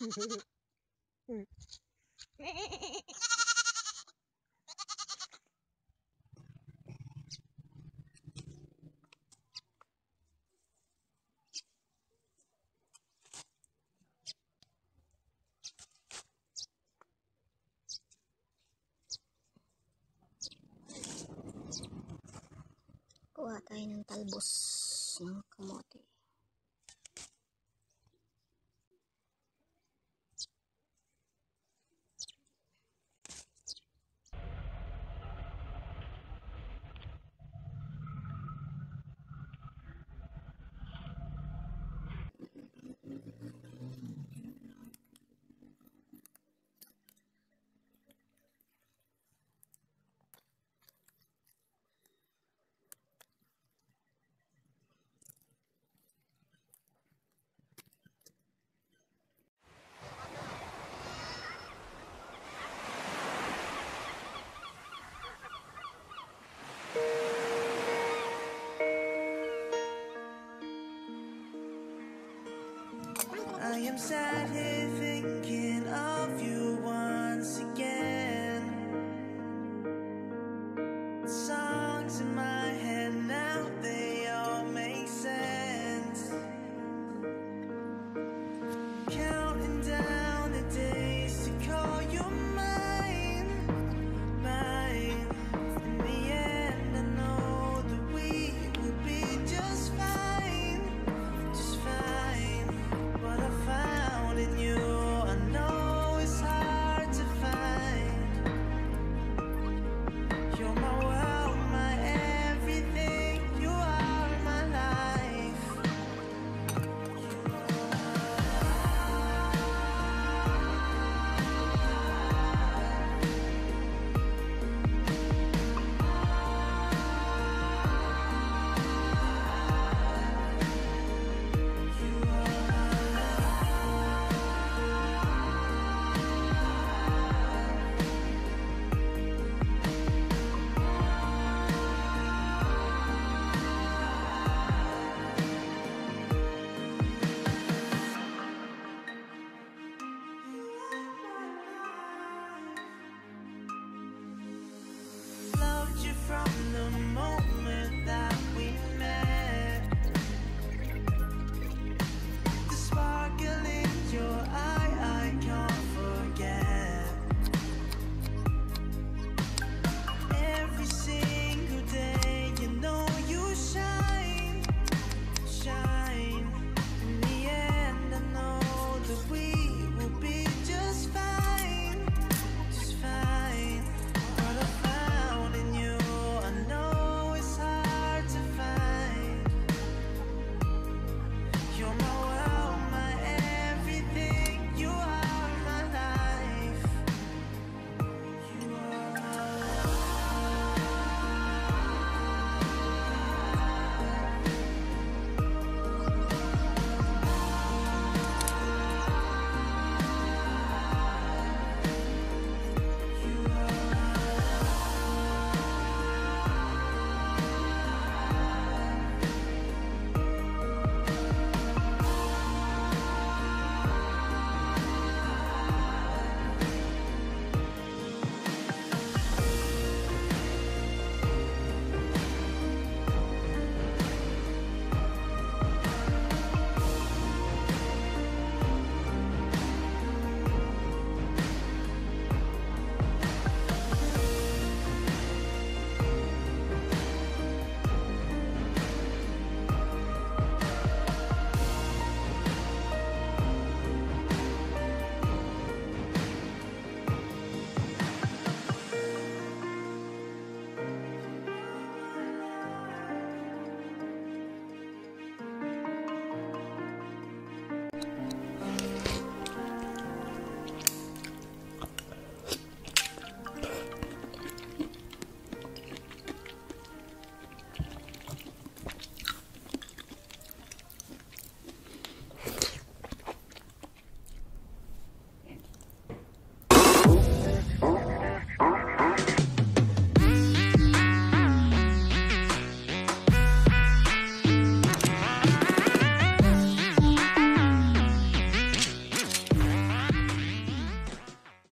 Kuha tayo ng talbos ng kamote. I'm sad here thinking of you once again. Songs in my head. from the moment.